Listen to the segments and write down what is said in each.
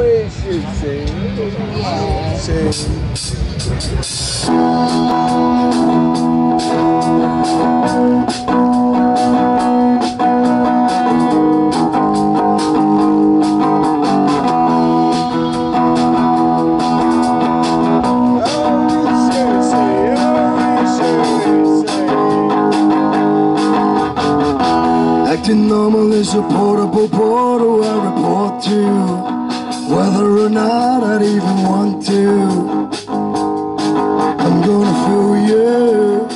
should. Acting normal is a portable portal I report to Whether or not I'd even want to I'm gonna fool you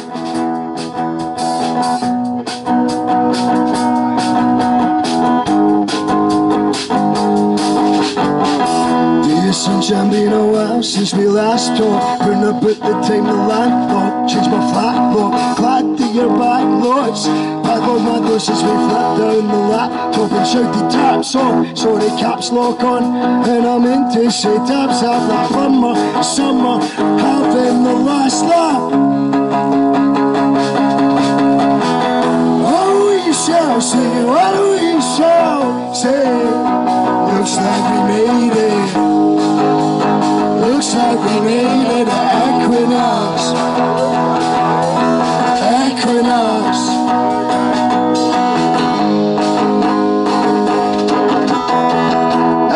Dear sunshine, been a while since we last talked. Been up at the the land thought. Change my flat thought. Glad that you're back, Lords. Back on my since we flat down the laptop and shouted taps on. the caps lock on. And I'm into say taps have the plumber. Summer, having the last laugh. Oh, we shall say, what we shall say. Looks like we made it. Looks like we made it Equinox.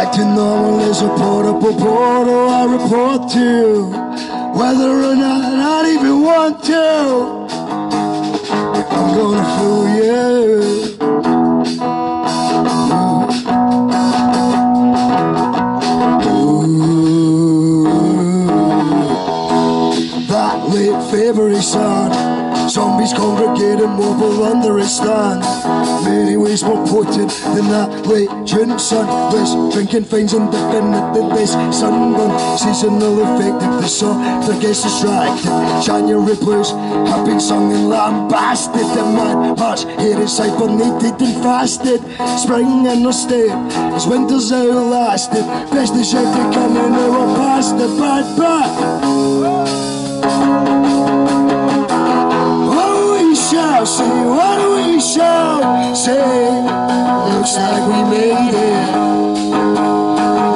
Acting normal is a portable portal I report to. Whether or not I even want to. I'm gonna fool you. That late February sun Zombies congregate and wobble under its stand Many ways more potent than that late June sun This drinking finds indefinite this sunburn Seasonal effect. If the softer gets distracted January blues have been sung and lambasted. The man March here is hibernated and fasted. Spring in the state as winter's outlasted. Best is yet to come now we're past the bad now say what we shall say. Looks like we made it.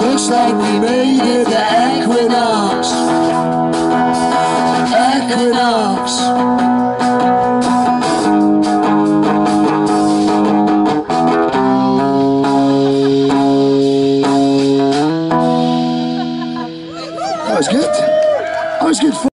Looks like we made it. The equinox. Equinox. That was good. That was good.